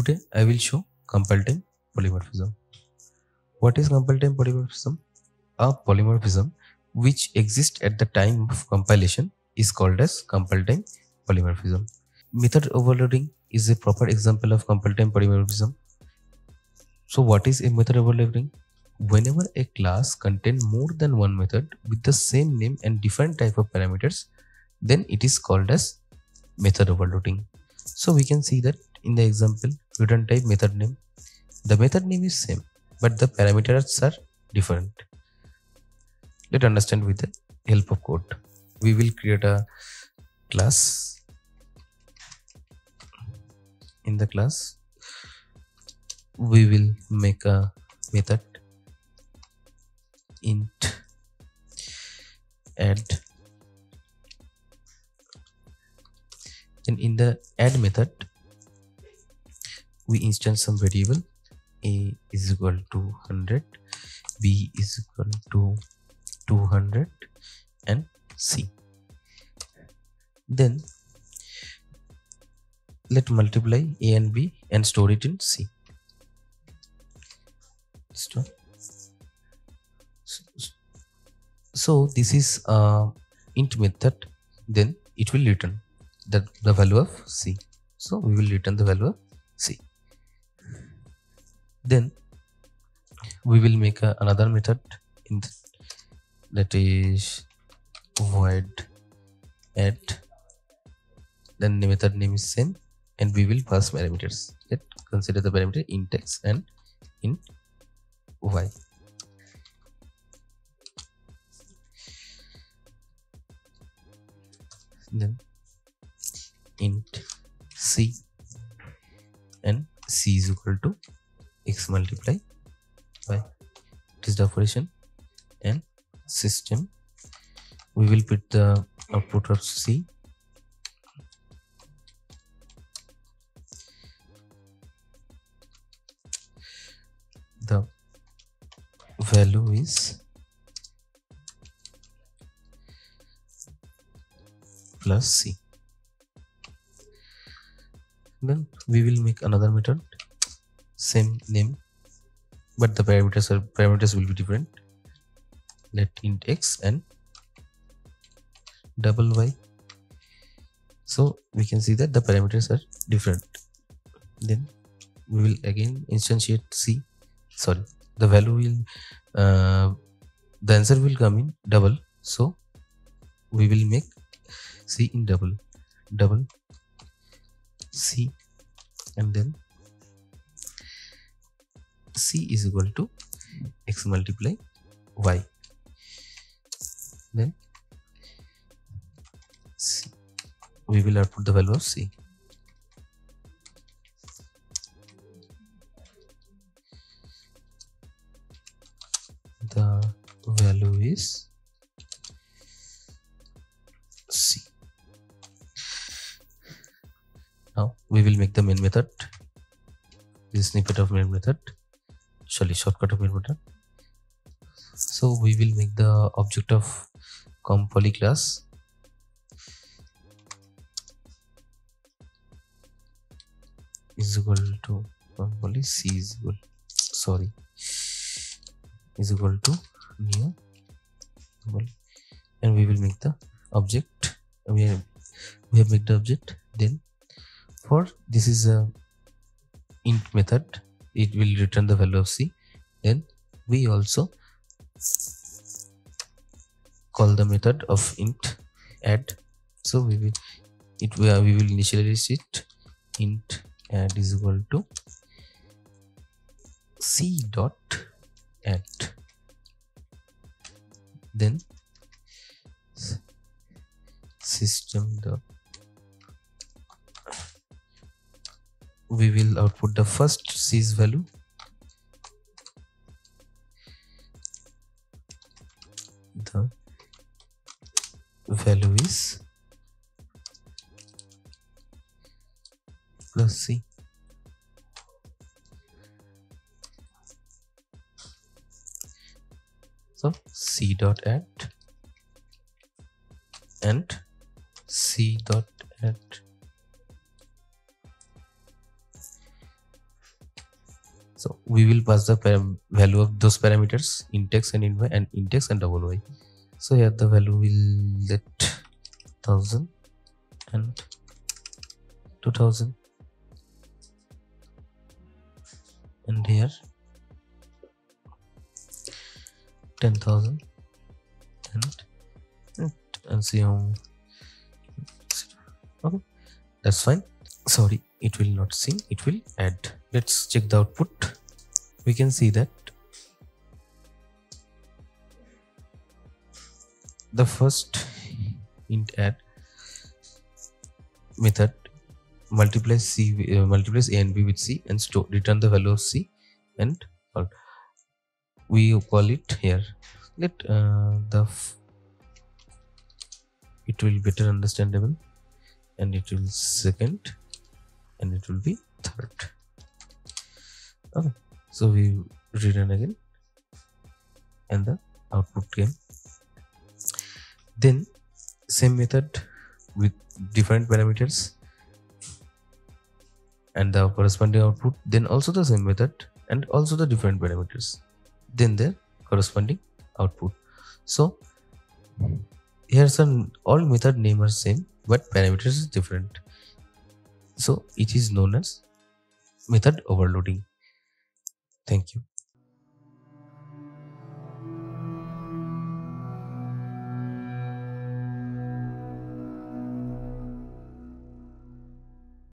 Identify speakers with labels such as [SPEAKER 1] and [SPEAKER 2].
[SPEAKER 1] Today I will show compile time polymorphism. What is compile time polymorphism? A polymorphism which exists at the time of compilation is called as compile time polymorphism. Method overloading is a proper example of compile time polymorphism. So what is a method overloading? Whenever a class contains more than one method with the same name and different type of parameters, then it is called as method overloading. So we can see that in the example return type method name, the method name is same, but the parameters are different. Let's understand with the help of code. We will create a class. In the class, we will make a method int add then in the add method we instance some variable. A is equal to 100 b is equal to 200 and c. Then let multiply a and b and store it in c. Store so this is a int method. Then it will return the, the value of c. So we will return the value of c then we will make a, another method in the, that is void add then the method name is same and we will pass parameters. Let consider the parameter int x and int y then int c and c is equal to x multiply by it is the operation and system. We will put the output of c. The value is plus c. Then we will make another method same name but the parameters are parameters will be different. Let int x and double y. So we can see that the parameters are different. Then we will again instantiate c. Sorry the value will uh, the answer will come in double. So we will make c in double double c and then c is equal to x multiply y. Then c, we will output the value of c. The value is c. Now we will make the main method. This snippet of main method sorry shortcut of main so we will make the object of com poly class. Is equal to com poly c is equal sorry is equal to new and we will make the object we have we have made the object then for this is a int method it will return the value of c then we also call the method of int add. So we will it we, we will initialize it. Int add is equal to c dot add. Then system dot we will output the first c's value. The value is plus c. So c dot add and c dot add so we will pass the value of those parameters index and int and index and double y. So here the value will let 1000 and 2000 and here 10,000 and and see how okay that's fine. Sorry it will not sing it will add let's check the output. We can see that the first int add method multiplies c uh, multiplies a and b with c and store return the value of c and we call it here. Let uh, the it will be better understandable and it will second and it will be third okay. So we return again. And the output came. Then same method with different parameters and the corresponding output. Then also the same method and also the different parameters. Then the corresponding output. So here's an all method name are same but parameters is different. So it is known as method overloading thank you